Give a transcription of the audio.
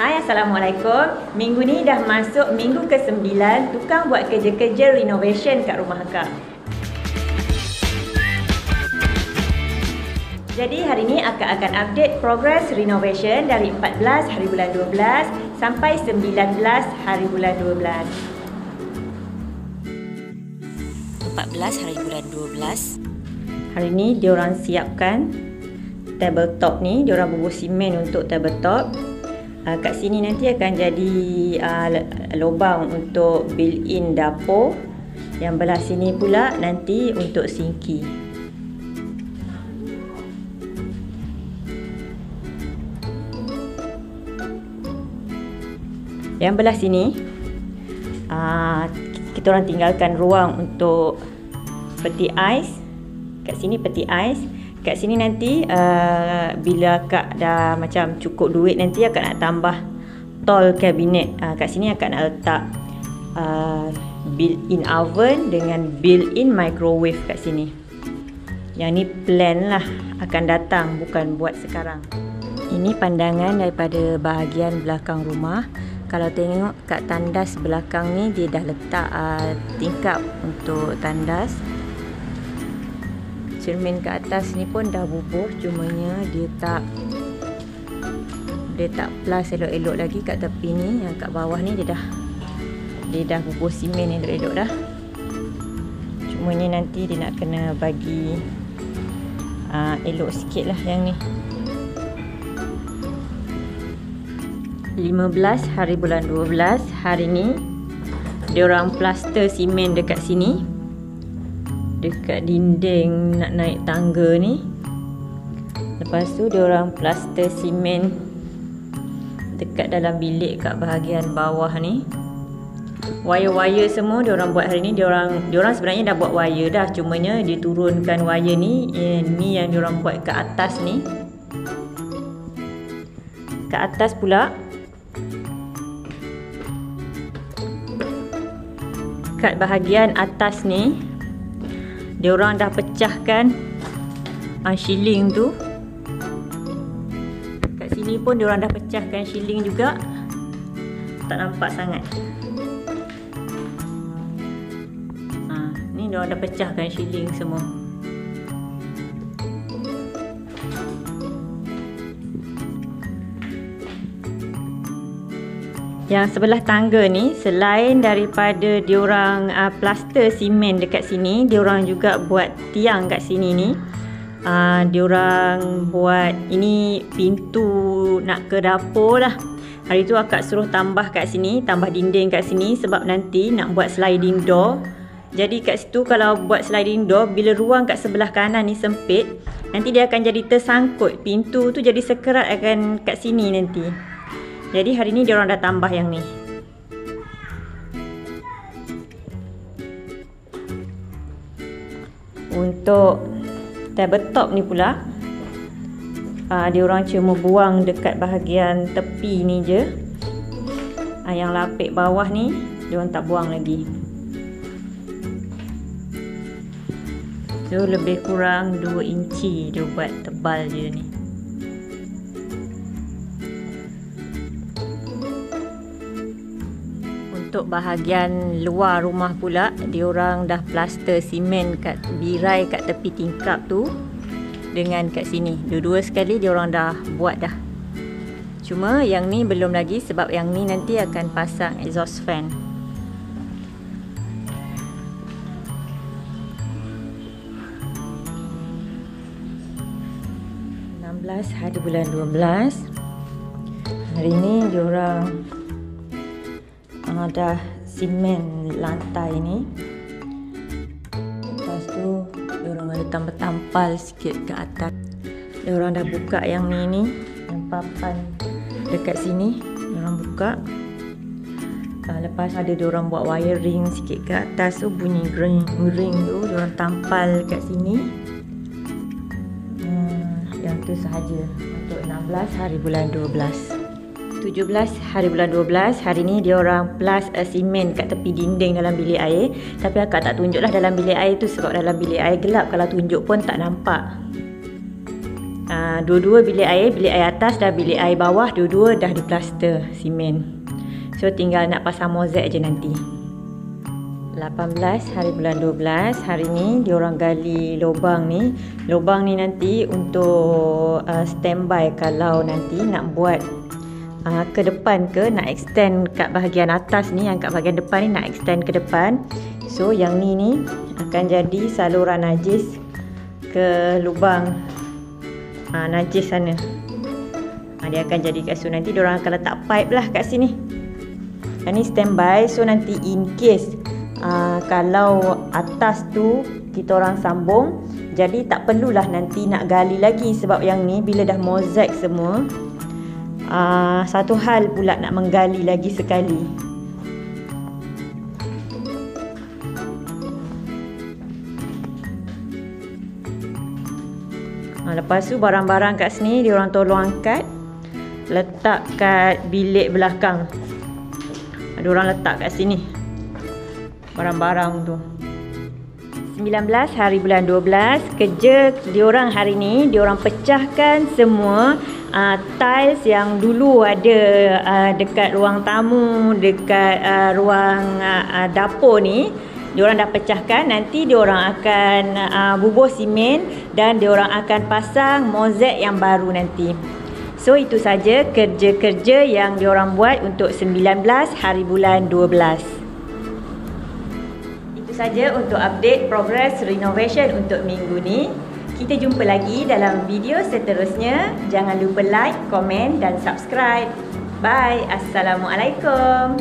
Hai Assalamualaikum. Minggu ni dah masuk minggu ke-9 Tukang buat kerja-kerja renovation kat rumah akak. Jadi hari ni akak akan update progress renovation dari 14 hari bulan 12 sampai 19 hari bulan 12 14 hari bulan 12 Hari ni diorang siapkan tabletop ni. Diorang bubuh simen untuk tabletop uh, Kat sini nanti akan jadi uh, lubang untuk built-in dapur. Yang belah sini pula nanti untuk sinki. Yang belah sini uh, Kita orang tinggalkan ruang untuk peti ais. Kat sini peti ais Kat sini nanti uh, Bila kak dah macam cukup duit nanti Akak nak tambah tall cabinet. Uh, Kat sini akak nak letak uh, Built-in oven dengan built-in microwave kat sini. Yang ni plan lah akan datang bukan buat sekarang. Ini pandangan daripada bahagian belakang rumah. Kalau tengok kat tandas belakang ni dia dah letak uh, tingkap untuk tandas cermin kat atas ni pun dah bubuh cumanya dia tak dia tak plus elok-elok lagi kat tepi ni. Yang kat bawah ni dia dah dia dah bubuh simen elok-elok dah. Cumanya nanti dia nak kena bagi uh, elok sikit lah yang ni. 15 hari bulan 12 hari ni orang plaster simen dekat sini dekat dinding nak naik tangga ni. Lepas tu dia orang plaster simen dekat dalam bilik kat bahagian bawah ni. Wire-wire semua dia orang buat hari ni. Dia orang dia orang sebenarnya dah buat wire dah. Cumanya dia turunkan wire ni eh, ni yang dia orang buat kat atas ni. Kat atas pula. Kat bahagian atas ni dia orang dah pecahkan uh, shilling tu. Kat sini pun dia orang dah pecahkan shilling juga. Tak nampak sangat. Uh, ni dia orang dah pecahkan shilling semua yang sebelah tangga ni selain daripada diorang uh, plaster simen dekat sini diorang juga buat tiang kat sini ni. Uh, diorang buat ini pintu nak ke dapur lah. Hari tu akak suruh tambah kat sini tambah dinding kat sini sebab nanti nak buat sliding door. Jadi kat situ kalau buat sliding door bila ruang kat sebelah kanan ni sempit nanti dia akan jadi tersangkut. Pintu tu jadi sekerat akan kat sini nanti jadi hari ni dia orang dah tambah yang ni. Untuk tabletop ni pula uh, dia orang cuma buang dekat bahagian tepi ni je. Uh, yang lapik bawah ni dia orang tak buang lagi. So lebih kurang 2 inci dia buat tebal je ni. Untuk bahagian luar rumah pula diorang dah plaster simen kat birai kat tepi tingkap tu dengan kat sini. Dua-dua sekali diorang dah buat dah. Cuma yang ni belum lagi sebab yang ni nanti akan pasang exhaust fan. 16 hari bulan 12 hari ni diorang ada simen lantai ni. Lepas tu diorang ada tampal-tampal sikit ke atas. Diorang dah buka yang ni ni yang papan dekat sini. Diorang buka. Uh, lepas ada diorang buat wiring sikit ke atas tu bunyi ring ring tu. Diorang tampal kat sini. Uh, yang tu sahaja untuk 16 hari bulan 12 17 hari bulan 12 hari ni dia orang plus uh, simen kat tepi dinding dalam bilik air tapi akak tak tunjuklah dalam bilik air tu sebab dalam bilik air gelap kalau tunjuk pun tak nampak Uh, dua-dua bilik air, bilik air atas dan bilik air bawah dua-dua dah diplaster simen. So tinggal nak pasang mozaik je nanti. 18 hari bulan 12 hari ni diorang gali lubang ni. Lubang ni nanti untuk uh, standby kalau nanti nak buat uh, ke depan ke nak extend kat bahagian atas ni yang kat bahagian depan ni nak extend ke depan. So yang ni ni akan jadi saluran najis ke lubang ha, najis sana. Ha, dia akan jadi kat situ. Nanti orang akan letak pipe lah kat sini. Yang ni standby. So nanti in case uh, kalau atas tu kita orang sambung. Jadi tak perlulah nanti nak gali lagi. Sebab yang ni bila dah mozaik semua. Uh, satu hal pula nak menggali lagi sekali. Ha, lepas tu barang-barang kat sini dia orang tolong angkat letak kat bilik belakang. Ada orang letak kat sini. Barang-barang tu. 19 hari bulan 12 kerja dia orang hari ni dia orang pecahkan semua uh, tiles yang dulu ada uh, dekat ruang tamu dekat uh, ruang uh, dapur ni diorang dah pecahkan. Nanti diorang akan uh, bubuh simen dan diorang akan pasang mozaik yang baru nanti. So itu saja kerja-kerja yang diorang buat untuk 19 hari bulan 12 itu saja untuk update progress renovation untuk minggu ni. Kita jumpa lagi dalam video seterusnya. Jangan lupa like, komen dan subscribe. Bye. Assalamualaikum